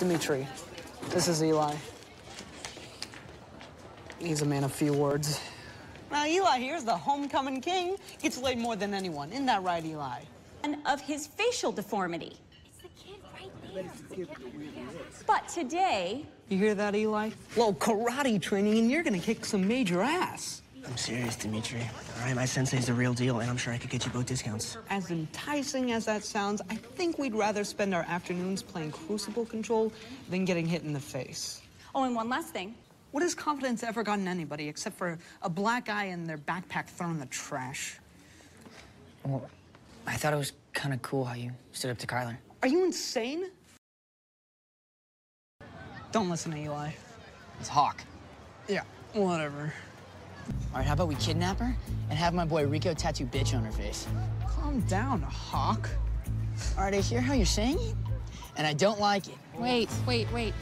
Dimitri, this is Eli. He's a man of few words. Now, Eli here's the homecoming king. Gets laid more than anyone. Isn't that right, Eli? And of his facial deformity. It's the kid right there. But today, You hear that, Eli? Little karate training, and you're gonna kick some major ass. I'm serious, Dimitri. All right, my sensei's the real deal, and I'm sure I could get you both discounts. As enticing as that sounds, I think we'd rather spend our afternoons playing Crucible Control than getting hit in the face. oh, and one last thing. What has confidence ever gotten anybody except for a black guy in their backpack thrown in the trash? Well, I thought it was kind of cool how you stood up to Kyler. Are you insane? Don't listen to Eli. It's Hawk. Yeah, whatever. All right, how about we kidnap her and have my boy Rico tattoo bitch on her face? Calm down, Hawk. All right, I hear how you're saying it, and I don't like it. Wait, wait, wait.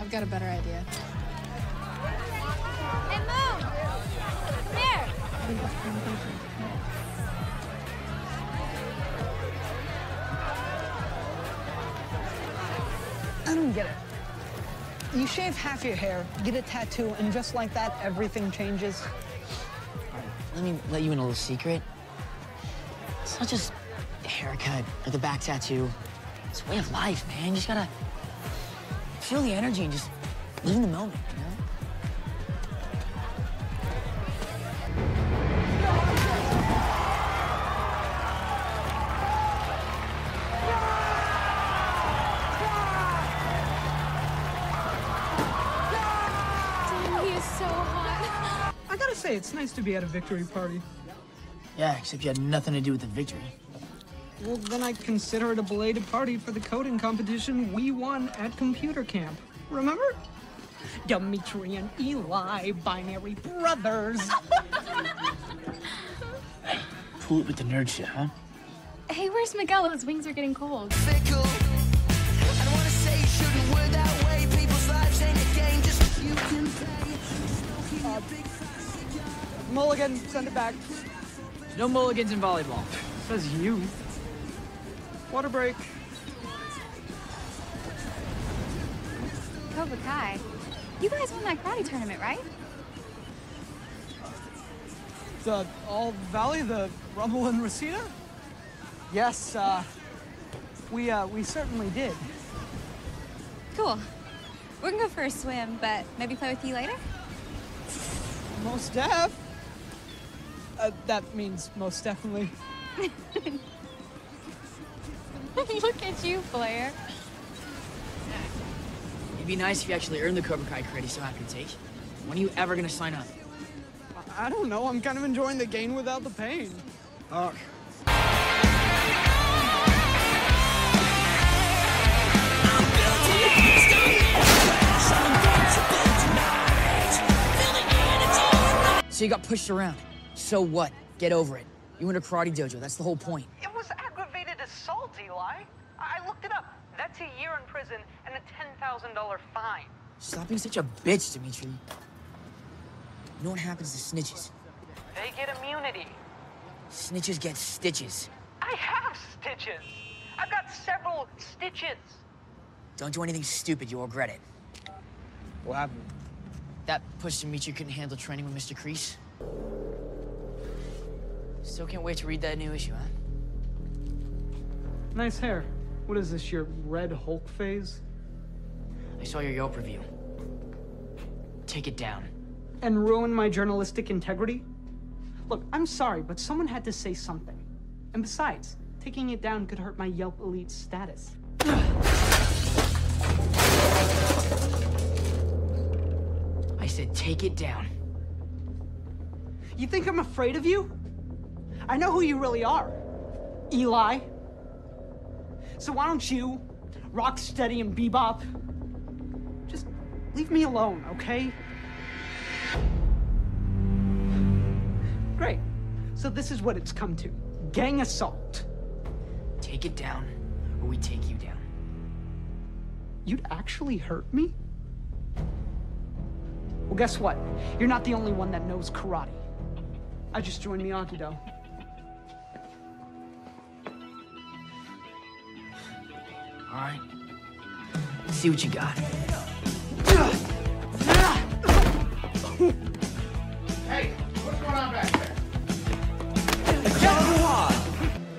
I've got a better idea. Hey, Moon! Come here! I don't get it. You shave half your hair, get a tattoo, and just like that, everything changes. Let me let you in a little secret. It's not just the haircut or the back tattoo. It's a way of life, man. You just gotta feel the energy and just live in the moment, say, it's nice to be at a victory party. Yeah, except you had nothing to do with the victory. Well, then I consider it a belated party for the coding competition we won at computer camp. Remember? Dimitri and Eli, binary brothers. Pull it with the nerd shit, huh? Hey, where's Miguel? His wings are getting cold. fickle. I Mulligan, send it back. No mulligans in volleyball. Says you. Water break. Cobra Kai. You guys won that karate tournament, right? The All Valley, the Rumble and Reseda? Yes, uh, we, uh, we certainly did. Cool. We're gonna go for a swim, but maybe play with you later? Most def. Uh, that means most definitely. Look at you, Blair. It'd be nice if you actually earned the Cobra Kai credit so happy to take. When are you ever gonna sign up? I don't know, I'm kind of enjoying the gain without the pain. Oh, So you got pushed around. So what? Get over it. You went to karate dojo. That's the whole point. It was aggravated assault, Eli. I looked it up. That's a year in prison and a $10,000 fine. Stop being such a bitch, Dimitri. You know what happens to snitches? They get immunity. Snitches get stitches. I have stitches. I've got several stitches. Don't do anything stupid, you'll regret it. What happened? That push Dimitri couldn't handle training with Mr. Kreese. Still can't wait to read that new issue, huh? Nice hair. What is this, your red Hulk phase? I saw your Yelp review. Take it down. And ruin my journalistic integrity? Look, I'm sorry, but someone had to say something. And besides, taking it down could hurt my Yelp elite status. I said take it down. You think I'm afraid of you? I know who you really are. Eli. So why don't you, Rocksteady and Bebop, just leave me alone, okay? Great. So this is what it's come to. Gang assault. Take it down, or we take you down. You'd actually hurt me? Well, guess what? You're not the only one that knows karate. I just joined Miyagi-Do. All right. Let's see what you got. Hey, what's going on back there?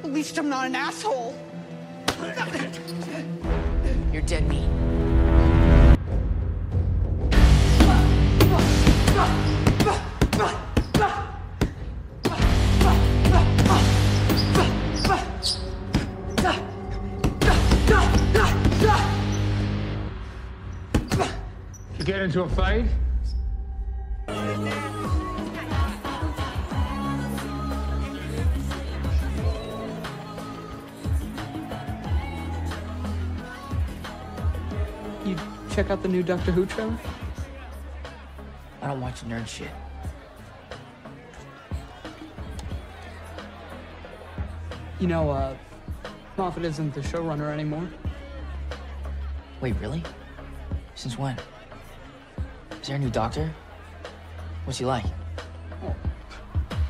At least I'm not an asshole. You're dead meat. Into a fight? You check out the new Doctor Who trailer? I don't watch nerd shit. You know, uh, Moffat isn't the showrunner anymore. Wait, really? Since when? Is there a new doctor? What's he like?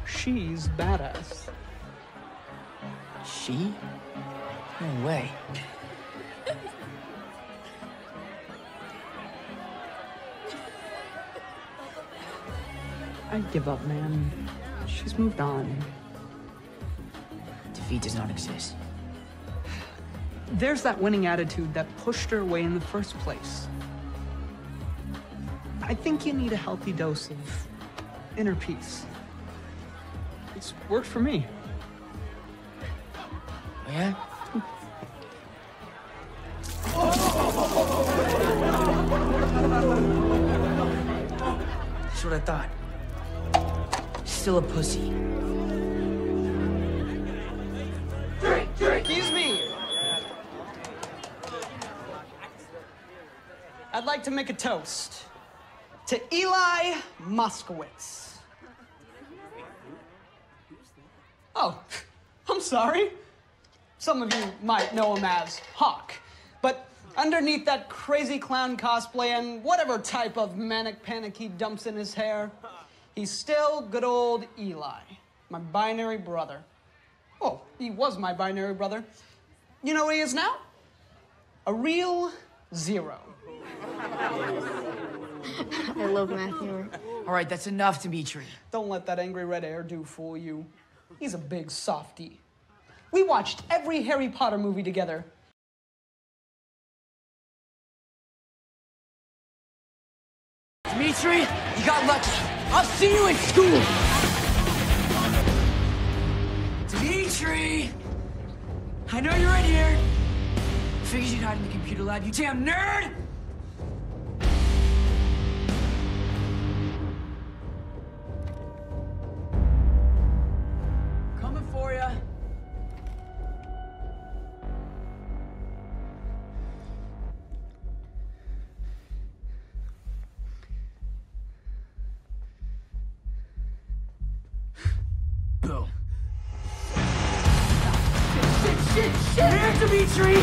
She's badass. She? No way. I give up, man. She's moved on. Defeat does not exist. There's that winning attitude that pushed her away in the first place. I think you need a healthy dose of inner peace. It's worked for me. Yeah? That's what I thought. Still a pussy. Drink, drink! Excuse me. I'd like to make a toast to Eli Moskowitz. Oh, I'm sorry. Some of you might know him as Hawk, but underneath that crazy clown cosplay and whatever type of manic panic he dumps in his hair, he's still good old Eli, my binary brother. Oh, he was my binary brother. You know what he is now? A real zero. I love Matthew. All right, that's enough, Dimitri. Don't let that angry red hairdo fool you. He's a big softy. We watched every Harry Potter movie together. Dimitri, you got lucky. I'll see you in school. Dimitri! I know you're in here. Figured you'd hide in the computer lab, you damn nerd! Dimitri!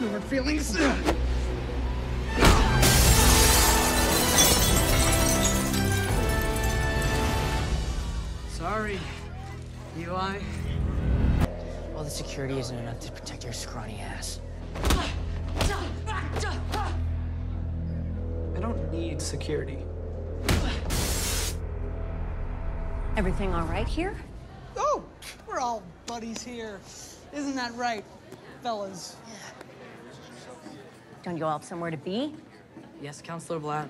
No hard feelings. Sorry, Eli. Well, the security isn't enough to protect your scrawny ass. I don't need security. Everything all right here? Oh, we're all buddies here. Isn't that right, fellas? Don't you all have somewhere to be? Yes, Counselor Blatt.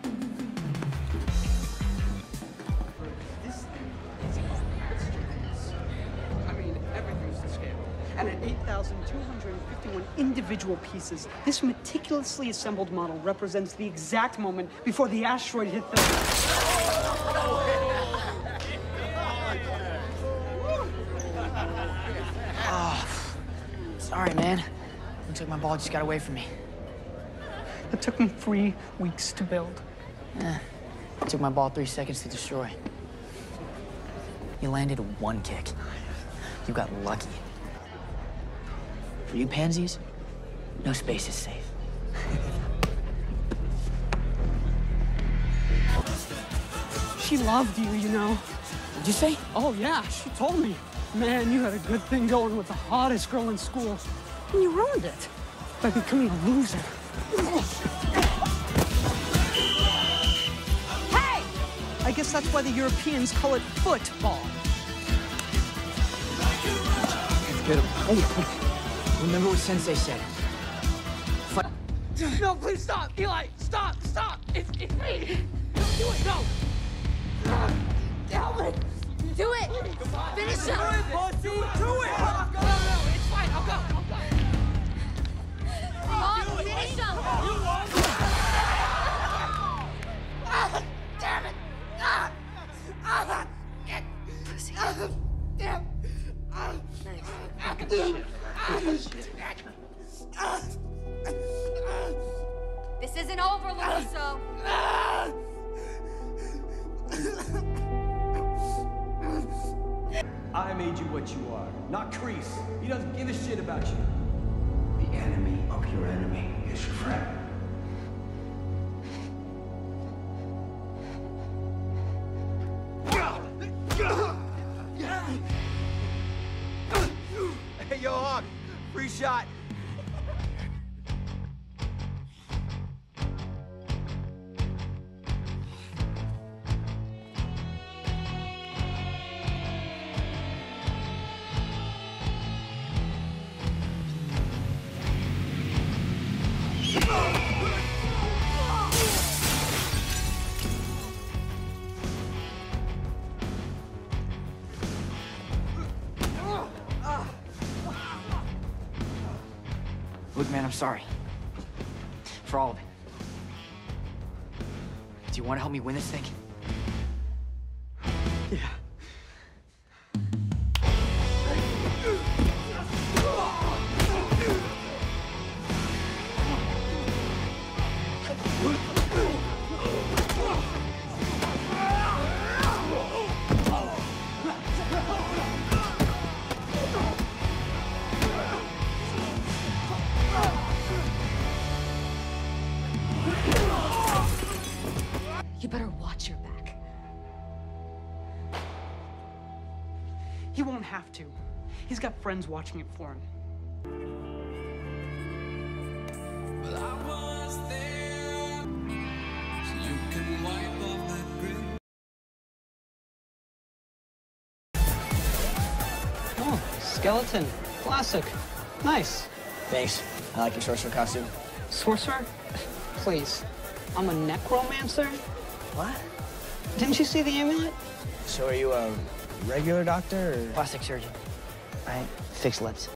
1,251 individual pieces. This meticulously assembled model represents the exact moment before the asteroid hit the... sorry, man. Looks like my ball just got away from me. It took me three weeks to build. Eh, it took my ball three seconds to destroy. You landed one kick. You got lucky. For you pansies, no space is safe. She she loved you, you know. What'd you say? Oh, yeah, she told me. Man, you had a good thing going with the hottest girl in school. And you ruined it by becoming a loser. Hey! I guess that's why the Europeans call it football. Get him. Hey, remember what Sensei said. Fight. No, please stop! Eli, stop, stop! It's, it's me! Don't do it, no! Help me! Do it! Finish him! Do it! Do it! No, no, no, it's I made you what you are, not Kreese. He doesn't give a shit about you. The enemy of your enemy is your friend. Look, man, I'm sorry. For all of it. Do you want to help me win this thing? Yeah. Friends watching it for him. Oh, skeleton. Classic. Nice. Thanks. I like your sorcerer costume. Sorcerer? Please. I'm a necromancer? What? Didn't you see the amulet? So are you a regular doctor or? Plastic surgeon. I fix lips.